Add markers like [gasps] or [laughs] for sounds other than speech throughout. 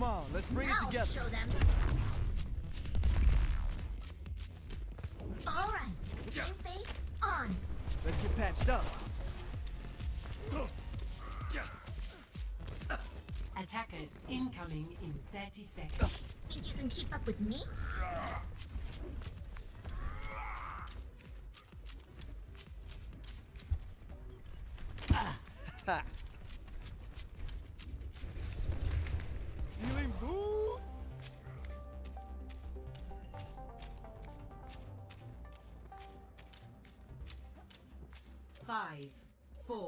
Come on, let's bring it together. show them. All right, game face on. Let's get patched up. [gasps] Attackers incoming in 30 seconds. Think you can keep up with me?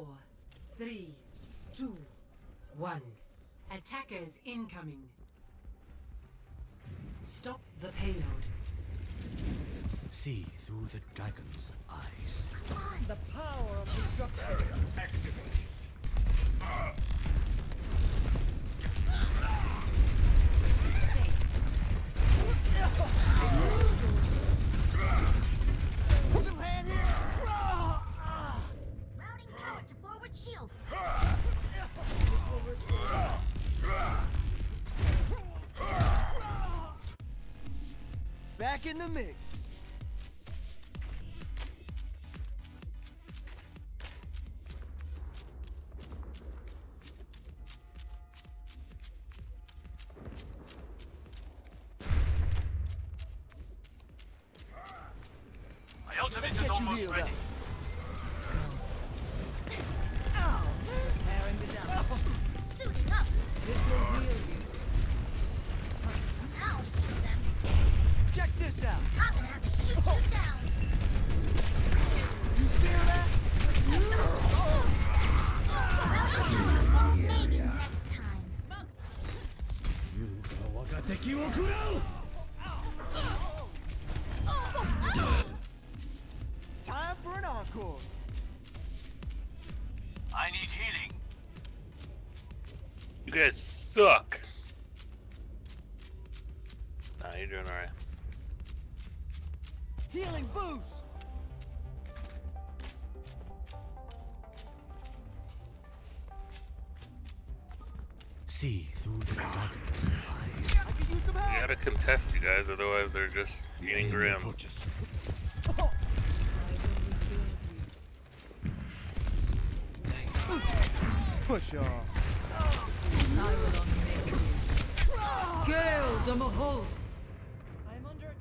Four, three, two, one. Attackers incoming. Stop the payload. See through the dragon's eyes. The power of destruction. Put Back in the mix. My ultimate Let's is almost ready. up. You guys suck. Nah, you're doing alright. Healing boost. See through the dragon's eyes. I could use some You gotta contest you guys, otherwise they're just eating grim. Approaches. Push off. I will unmake you. Gale the Mahal. I'm under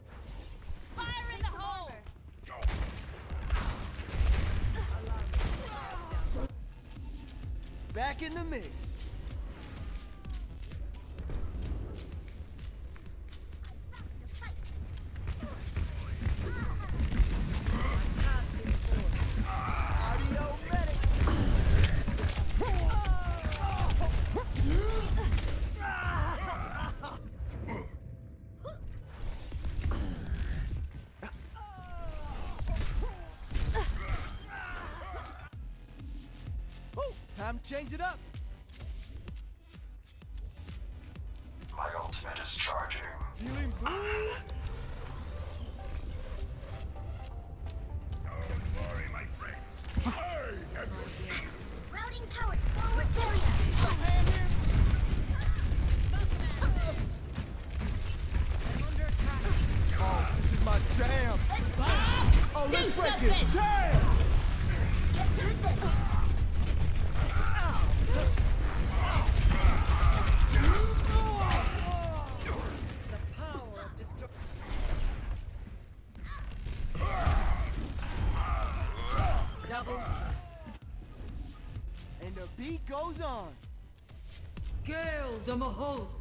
Fire in the hole. Back in the mix. Time to change it up. My ultimate is charging. Healing boost. [laughs] Routing power to forward barrier. Hand here. Oh, this is my jam. Oh, let's break it. Damn. Gale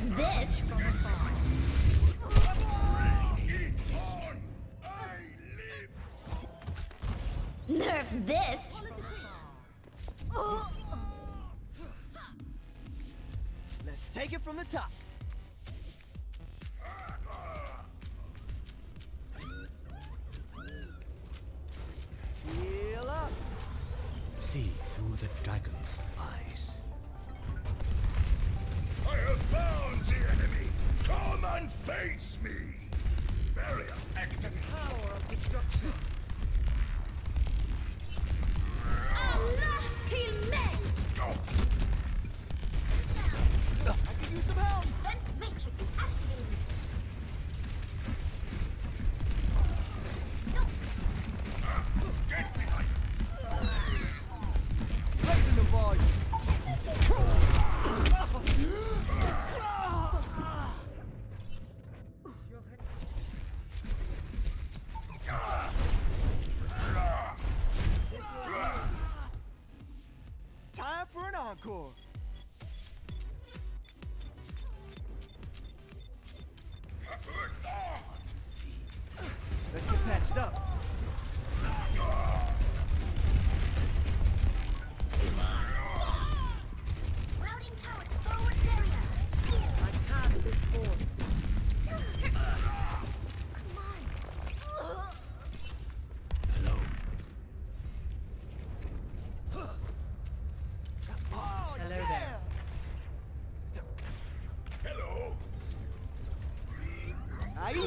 unseen. Bunny hop. Nerf this! Nerf this! Let's take it from the top. Heal up. See through the dragon's eyes. And face me! For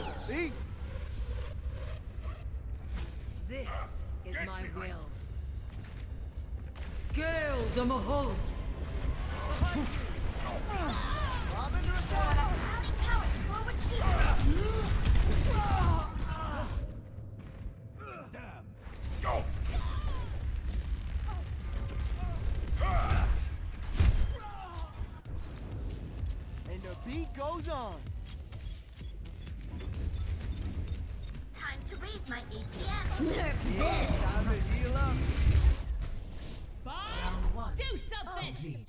Sí. This is my will. Gale the Mahol. Robin to attack. Routing tower to forward shield. Go! And the beat goes on. My. Do something!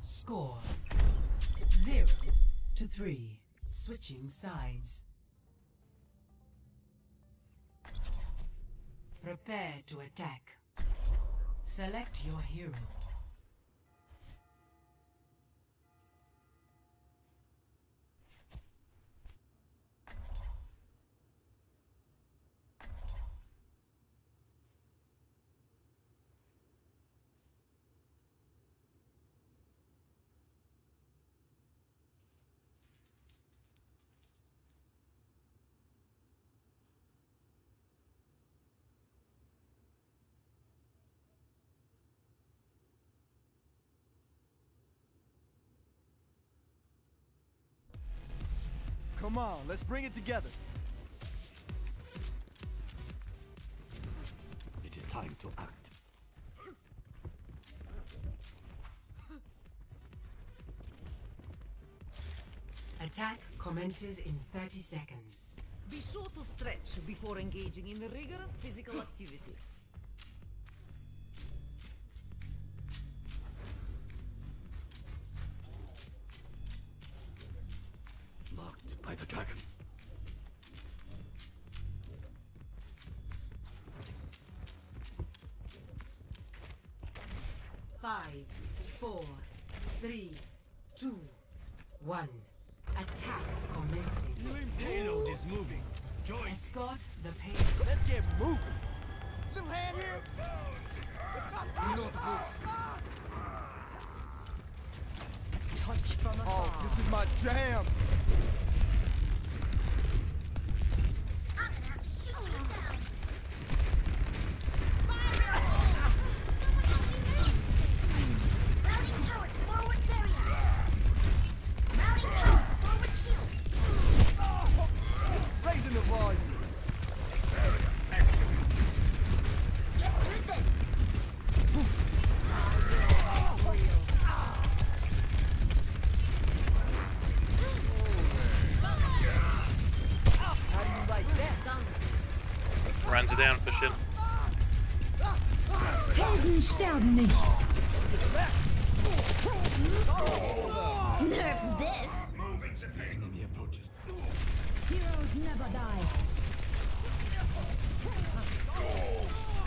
Score zero to three. Switching sides. Prepare to attack. Select your hero. Come on, let's bring it together. It is time to act. Attack commences in 30 seconds. Be sure to stretch before engaging in rigorous physical activity. Five, four, three, two, one. Attack commencing. Payload is moving. Join. Escort the payload. Let's get moving. Little hand here. Touch from oh, afar. Oh, this is my jam. Runs it down, push it. Helden sterben nicht. Nerf this. Moving the pain. Enemy approaches. Heroes never die.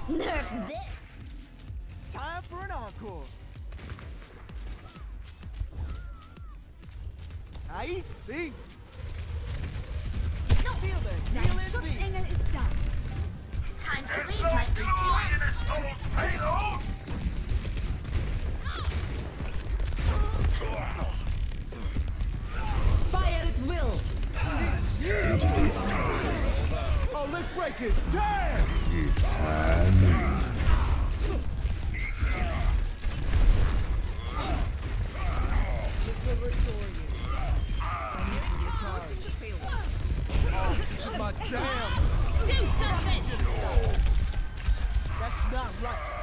Nerf this. Time for an encore. I see. This is my jam. Do something. That's not right.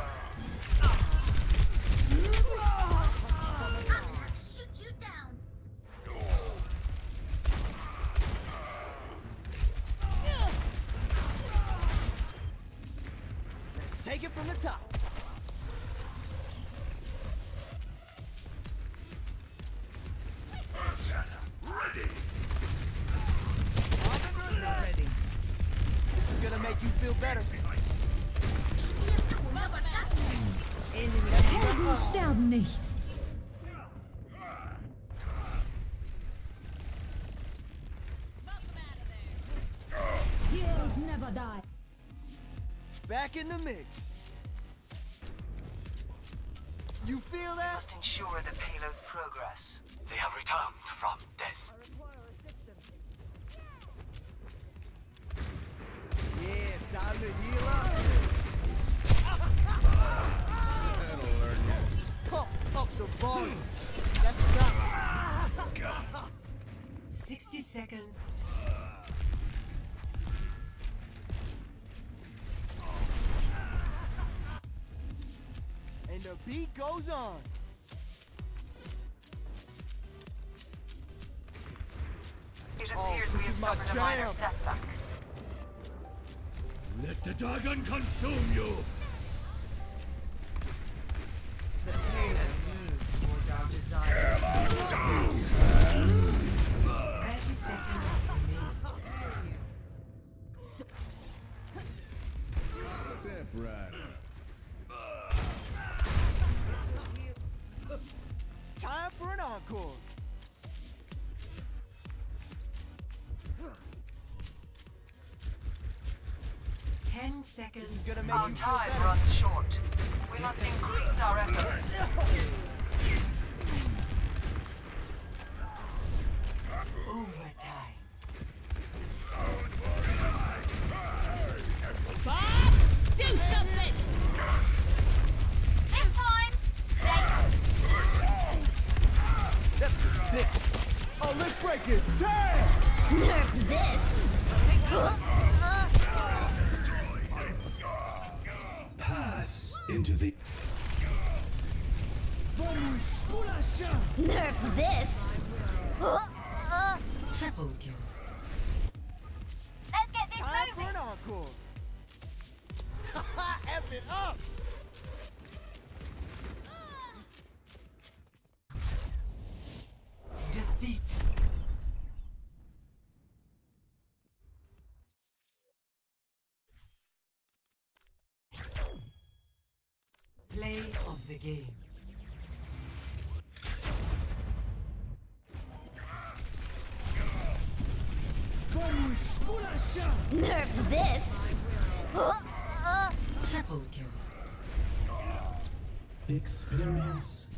Better. Helden sterben nicht. Heroes never die. Back in the mix. You feel that? Must ensure the payload's progress. They have returned from death. Time to heal up. That'll learn you. Pump up the volume. That's not. 60 seconds. And the beat goes on. It Oh, appears this we have is my suffered a minor setback. Let the dragon consume you! The payload moves towards our desired 30 seconds remaining. Step right. seconds. Our time runs short. We must increase our efforts. Let's get this Time for an encore. F it up! Defeat. Play of the game. Nerf this. Triple kill. Experience